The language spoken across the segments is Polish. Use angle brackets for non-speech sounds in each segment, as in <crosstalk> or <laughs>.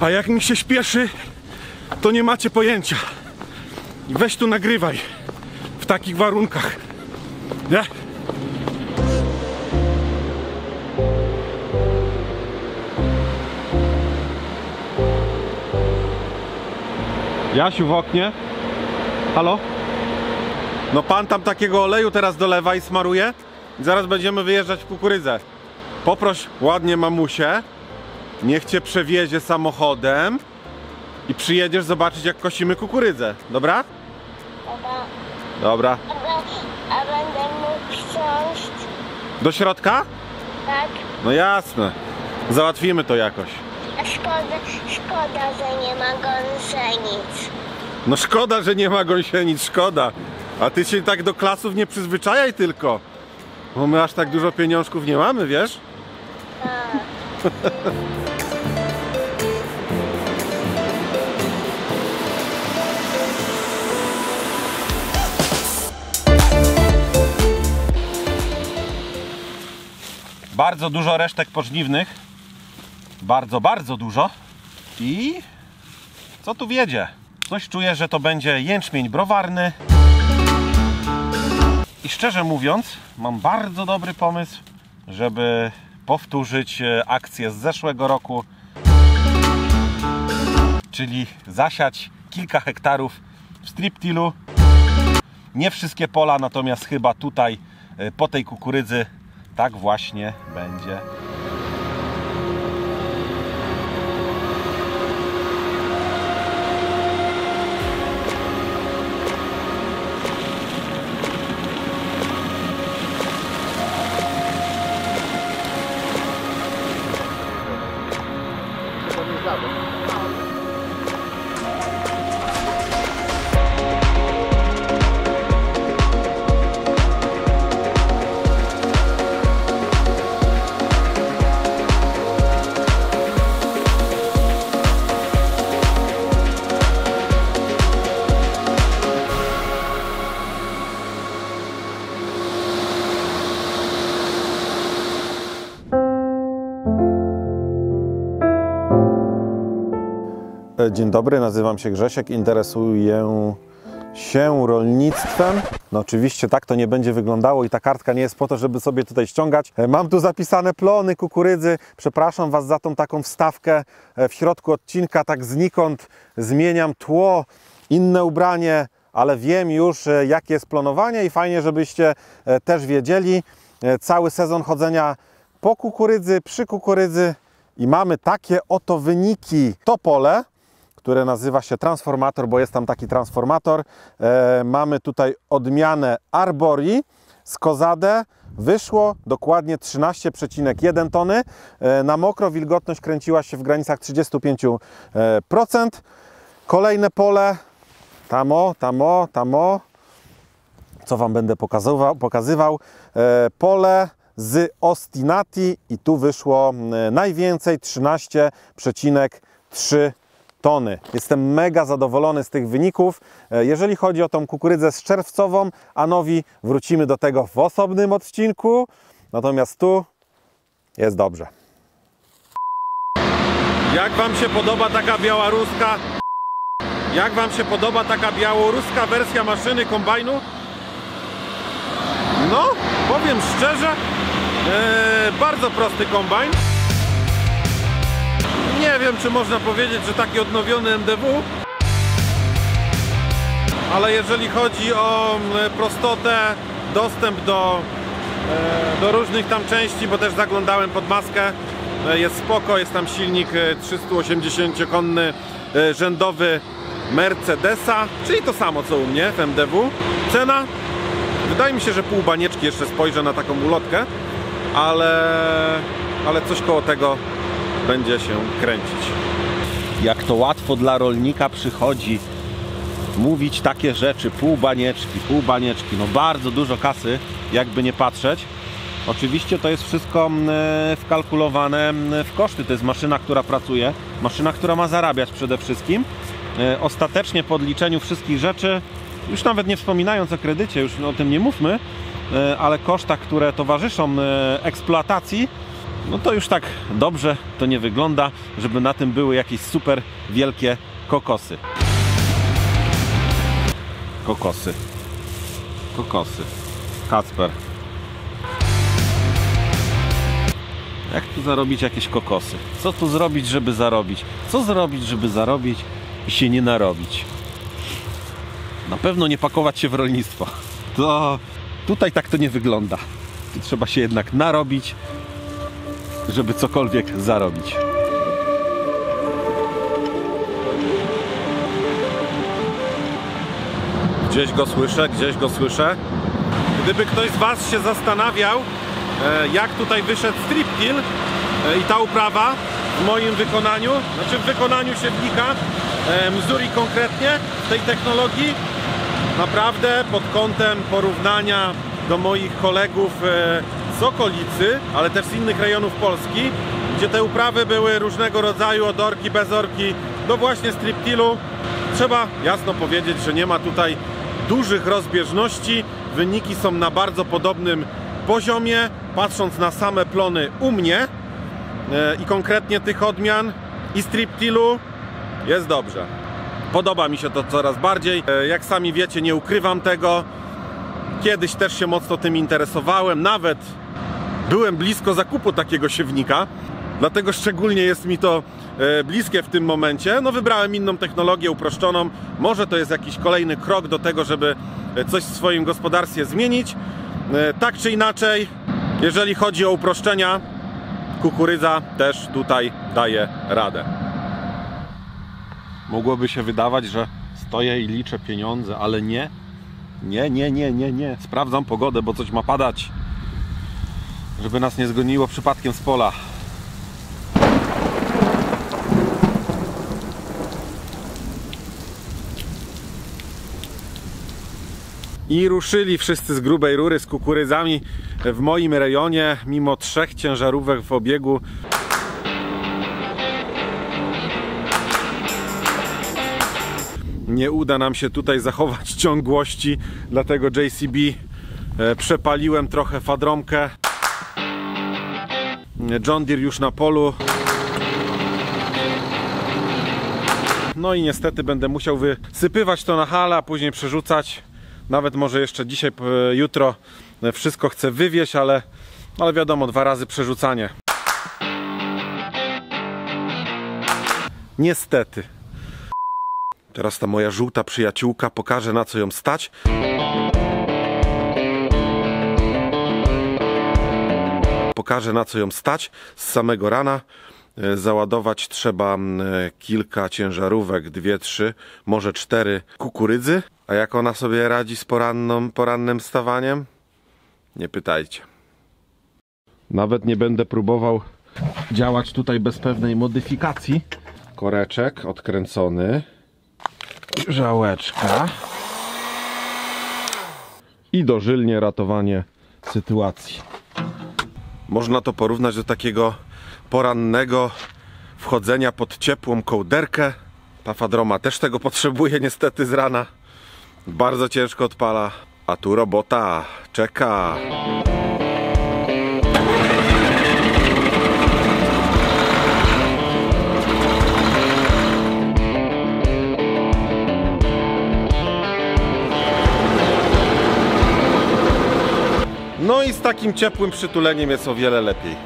A jak mi się śpieszy, to nie macie pojęcia. Weź tu nagrywaj. W takich warunkach. Nie? Jasiu w oknie. Halo? No pan tam takiego oleju teraz dolewa i smaruje. Zaraz będziemy wyjeżdżać w kukurydzę. Poproś ładnie mamusię. Niech cię przewiezie samochodem. I przyjedziesz zobaczyć jak kosimy kukurydzę. Dobra? Dobra, Dobra. a, będę mógł wsiąść, Do środka? tak? No jasne. Załatwimy to jakoś. A szkoda, szkoda, że nie ma gąsienic. No szkoda, że nie ma gąsienic, szkoda. A ty się tak do klasów nie przyzwyczajaj tylko. Bo my aż tak dużo pieniążków nie mamy, wiesz? <laughs> Bardzo dużo resztek pożniwnych. Bardzo, bardzo dużo. I co tu wiedzie? Coś czuję, że to będzie jęczmień browarny. I szczerze mówiąc, mam bardzo dobry pomysł, żeby powtórzyć e, akcję z zeszłego roku, czyli zasiać kilka hektarów w striptilu. Nie wszystkie pola, natomiast chyba tutaj e, po tej kukurydzy tak właśnie będzie. Dzień dobry, nazywam się Grzesiek, interesuję się rolnictwem. No oczywiście tak to nie będzie wyglądało i ta kartka nie jest po to, żeby sobie tutaj ściągać. E, Mam tu zapisane plony kukurydzy. Przepraszam Was za tą taką wstawkę e, w środku odcinka, tak znikąd zmieniam tło, inne ubranie, ale wiem już e, jakie jest planowanie i fajnie, żebyście też wiedzieli. Cały sezon chodzenia po kukurydzy, przy kukurydzy i mamy takie oto wyniki. To pole które nazywa się transformator, bo jest tam taki transformator. E, mamy tutaj odmianę Arbori z Kozadę. Wyszło dokładnie 13,1 tony. E, na mokro wilgotność kręciła się w granicach 35%. E. Kolejne pole, tamo, tamo, tamo, co Wam będę pokazywał. pokazywał. E, pole z Ostinati i tu wyszło najwięcej 13,3 tony. Jestem mega zadowolony z tych wyników. E, Jeżeli chodzi o tą kukurydzę z czerwcową, a nowi wrócimy do tego w osobnym odcinku. Natomiast tu jest dobrze. Jak Wam się podoba taka białoruska? Jak Wam się podoba taka białoruska wersja maszyny kombajnu? No, powiem szczerze, e, bardzo prosty kombajn. Nie wiem, czy można powiedzieć, że taki odnowiony MDW. Ale jeżeli chodzi o mm, prostotę, dostęp do, e, do różnych tam części, bo też zaglądałem pod maskę, e, jest spoko, jest tam silnik e, 380-konny e, rzędowy Mercedesa, czyli to samo co u mnie w MDW. Cena? Wydaje mi się, że pół banieczki jeszcze spojrzę na taką ulotkę, ale, ale coś koło tego będzie się kręcić. Jak to łatwo dla rolnika przychodzi mówić takie rzeczy, pół banieczki, pół banieczki, no bardzo dużo kasy, jakby nie patrzeć. Oczywiście to jest wszystko mm, e, wkalkulowane mm, w koszty. To jest maszyna, która pracuje, maszyna, która ma zarabiać przede wszystkim. E, Ostatecznie po odliczeniu wszystkich rzeczy, już nawet nie wspominając o kredycie, już o tym nie mówmy, e, ale kosztach, które towarzyszą eksploatacji, No to już tak dobrze to nie wygląda, żeby na tym były jakieś super wielkie kokosy. Kokosy. Kokosy. Kacper. Jak tu zarobić jakieś kokosy? Co tu zrobić, żeby zarobić? Co zrobić, żeby zarobić i się nie narobić? Na pewno nie pakować się w rolnictwo. To tutaj tak to nie wygląda. Tu trzeba się jednak narobić, żeby cokolwiek zarobić. Gdzieś go słyszę, gdzieś go słyszę. Gdyby ktoś z Was się zastanawiał, e, jak tutaj wyszedł strip kill e, i ta uprawa w moim wykonaniu, znaczy w wykonaniu siewnika e, Missouri konkretnie, tej technologii, naprawdę pod kątem porównania do moich kolegów z okolicy, ale też z innych rejonów Polski, gdzie te uprawy były różnego rodzaju, od orki, bez orki, do właśnie strip killu, trzeba jasno powiedzieć, że nie ma tutaj dużych rozbieżności. Wyniki są na bardzo podobnym poziomie, patrząc na same plony u mnie e, i konkretnie tych odmian i strip tillu jest dobrze. Podoba mi się to coraz bardziej. E, Jak sami wiecie, nie ukrywam tego. Kiedyś też się mocno tym interesowałem, nawet byłem blisko zakupu takiego siewnika, dlatego szczególnie jest mi to e, bliskie w tym momencie. No wybrałem inną technologię uproszczoną. Może to jest jakiś kolejny krok do tego, żeby e, coś w swoim gospodarstwie zmienić. E, Tak czy inaczej, jeżeli chodzi o uproszczenia, kukurydza też tutaj daje radę. Mogłoby się wydawać, że stoję i liczę pieniądze, ale nie. Nie, nie, nie, nie, nie. Sprawdzam pogodę, bo coś ma padać. Żeby nas nie zgoniło przypadkiem z pola. I ruszyli wszyscy z grubej rury z kukurydzami w moim rejonie, mimo trzech ciężarówek w obiegu. Nie uda nam się tutaj zachować <laughs> ciągłości, dlatego JCB e, przepaliłem trochę fadromkę. John Deere już na polu. No i niestety będę musiał wysypywać to na halę, a później przerzucać. Nawet może jeszcze dzisiaj, jutro wszystko chcę wywieźć, ale, ale wiadomo, dwa razy przerzucanie. Niestety. Teraz ta moja żółta przyjaciółka pokaże na co ją stać. Pokaże na co ją stać z samego rana. E, Załadować trzeba e, kilka ciężarówek, dwie, trzy, może cztery kukurydzy. A jak ona sobie radzi z poranną, porannym stawaniem? Nie pytajcie. Nawet nie będę próbował działać tutaj bez pewnej modyfikacji. Koreczek odkręcony żałeczka i dożylnie ratowanie sytuacji. Można to porównać do takiego porannego wchodzenia pod ciepłą kołderkę. Ta fadroma też tego potrzebuje niestety z rana. Bardzo ciężko odpala, a tu robota czeka. No i z takim ciepłym przytuleniem jest o wiele lepiej.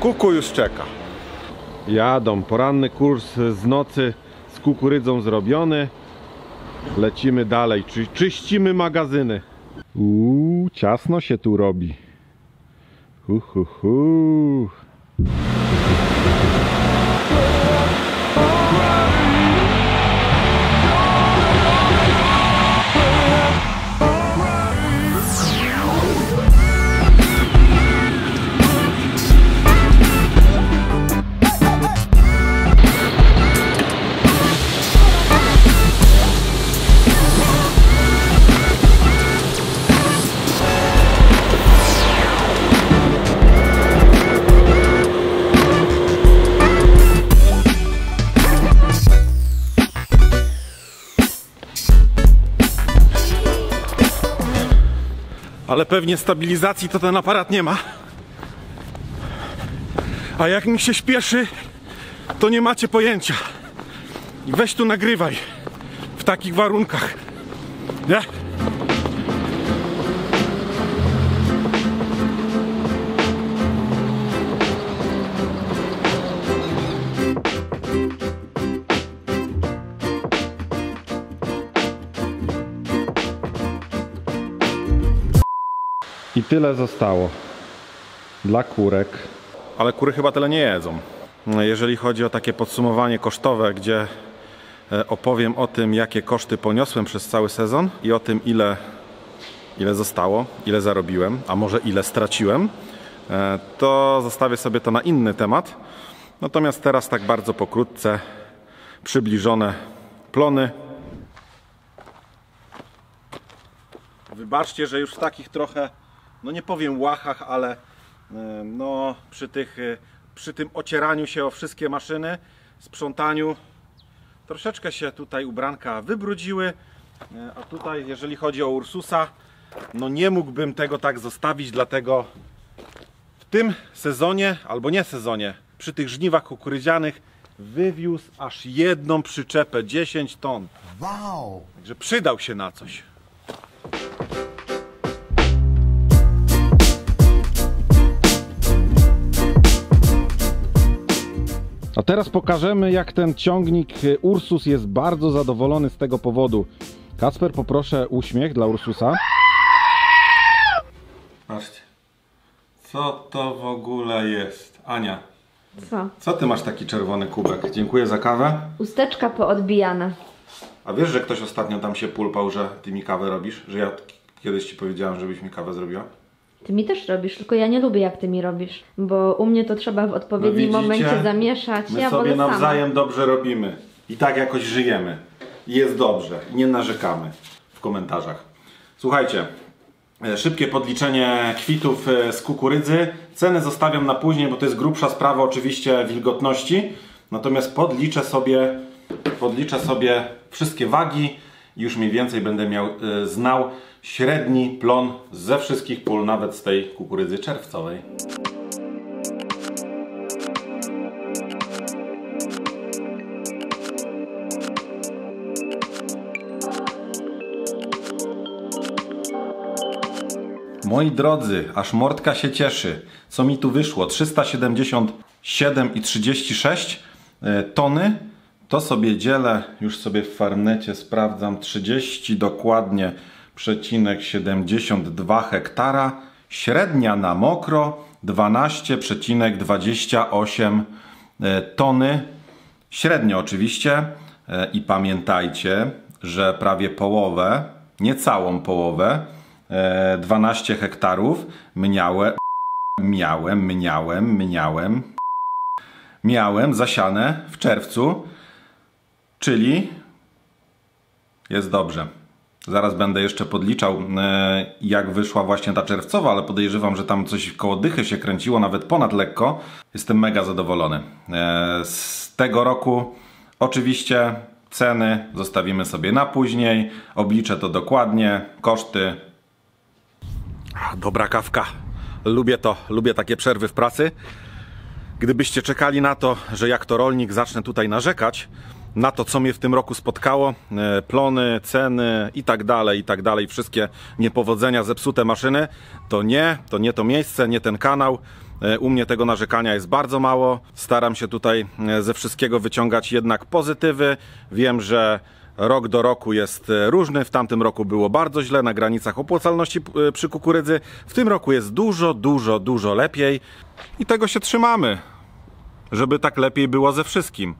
Kuku już czeka. Jadą. Poranny kurs z nocy z kukurydzą zrobiony. Lecimy dalej. Czy, czyścimy magazyny. Uuu, ciasno się tu robi. Hu, hu, hu. pewnie stabilizacji to ten aparat nie ma. A jak mi się śpieszy, to nie macie pojęcia. Weź tu nagrywaj w takich warunkach. Nie? I tyle zostało dla kurek. Ale kury chyba tyle nie jedzą. Jeżeli chodzi o takie podsumowanie kosztowe, gdzie e, opowiem o tym, jakie koszty poniosłem przez cały sezon i o tym, ile, ile zostało, ile zarobiłem, a może ile straciłem, e, to zostawię sobie to na inny temat. Natomiast teraz tak bardzo pokrótce przybliżone plony. Wybaczcie, że już w takich trochę, no nie powiem łachach, ale e, no przy, tych, e, przy tym ocieraniu się o wszystkie maszyny, sprzątaniu, troszeczkę się tutaj ubranka wybrudziły, e, a tutaj jeżeli chodzi o Ursusa, no nie mógłbym tego tak zostawić, dlatego w tym sezonie, albo nie sezonie, przy tych żniwach kukurydzianych wywiózł aż jedną przyczepę, 10 ton. Wow! Także przydał się na coś. A teraz pokażemy, jak ten ciągnik y, Ursus jest bardzo zadowolony z tego powodu. Kasper, poproszę uśmiech dla Ursusa. Patrzcie. Co to w ogóle jest? Ania, Co? co ty masz taki czerwony kubek? Dziękuję za kawę. Usteczka poodbijana. A wiesz, że ktoś ostatnio tam się pulpał, że ty mi kawę robisz? Że ja kiedyś ci powiedziałem, żebyś mi kawę zrobiła? Ty mi też robisz, tylko ja nie lubię jak ty mi robisz. Bo u mnie to trzeba w odpowiednim No momencie zamieszać. My ja sobie wolę sama. nawzajem dobrze robimy. I tak jakoś żyjemy. I jest dobrze. I nie narzekamy w komentarzach. Słuchajcie, e, szybkie podliczenie kwitów e, z kukurydzy. Ceny zostawiam na później, bo to jest grubsza sprawa oczywiście wilgotności. Natomiast podliczę sobie, podliczę sobie wszystkie wagi już mniej więcej będę miał, e, znał średni plon ze wszystkich pól, nawet z tej kukurydzy czerwcowej. Moi drodzy, aż mordka się cieszy. Co mi tu wyszło? 377,36 e, tony. To sobie dzielę, już sobie w farnecie sprawdzam, 30 dokładnie, przecinek 72 hektara. Średnia na mokro 12,28 e, tony. Średnio oczywiście. E, I pamiętajcie, że prawie połowę, nie całą połowę, e, 12 hektarów miałem, miałem, miałem, miałem, miałem zasiane w czerwcu, czyli jest dobrze. Zaraz będę jeszcze podliczał, e, jak wyszła właśnie ta czerwcowa, ale podejrzewam, że tam coś koło dychy się kręciło, nawet ponad lekko. Jestem mega zadowolony. E, Z tego roku oczywiście ceny zostawimy sobie na później. Obliczę to dokładnie, koszty. Dobra kawka. Lubię to, lubię takie przerwy w pracy. Gdybyście czekali na to, że jak to rolnik zacznę tutaj narzekać na to, co mnie w tym roku spotkało, e, plony, ceny i tak dalej, i tak dalej, wszystkie niepowodzenia, zepsute maszyny, to nie, to nie to miejsce, nie ten kanał. E, U mnie tego narzekania jest bardzo mało. Staram się tutaj e, ze wszystkiego wyciągać jednak pozytywy. Wiem, że rok do roku jest różny. W tamtym roku było bardzo źle na granicach opłacalności przy kukurydzy. W tym roku jest dużo, dużo, dużo lepiej i tego się trzymamy żeby tak lepiej było ze wszystkim.